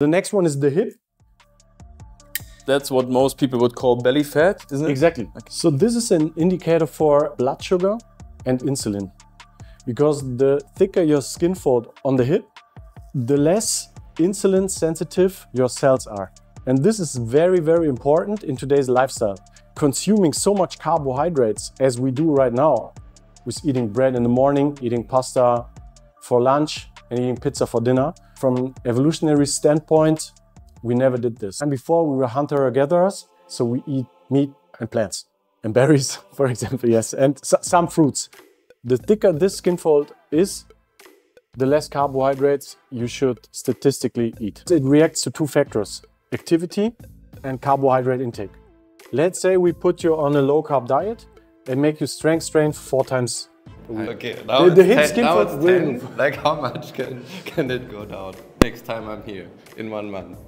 The next one is the hip. That's what most people would call belly fat, isn't it? Exactly. So this is an indicator for blood sugar and insulin. Because the thicker your skin fold on the hip, the less insulin sensitive your cells are. And this is very, very important in today's lifestyle. Consuming so much carbohydrates as we do right now, with eating bread in the morning, eating pasta for lunch, and eating pizza for dinner. From an evolutionary standpoint, we never did this. And before we were hunter-gatherers, so we eat meat and plants and berries, for example, yes, and some fruits. The thicker this skin fold is, the less carbohydrates you should statistically eat. It reacts to two factors, activity and carbohydrate intake. Let's say we put you on a low carb diet and make you strength train four times. Okay, now The- the it's hip 10, now it's 10. Like how much can, can it go down next time I'm here in one month?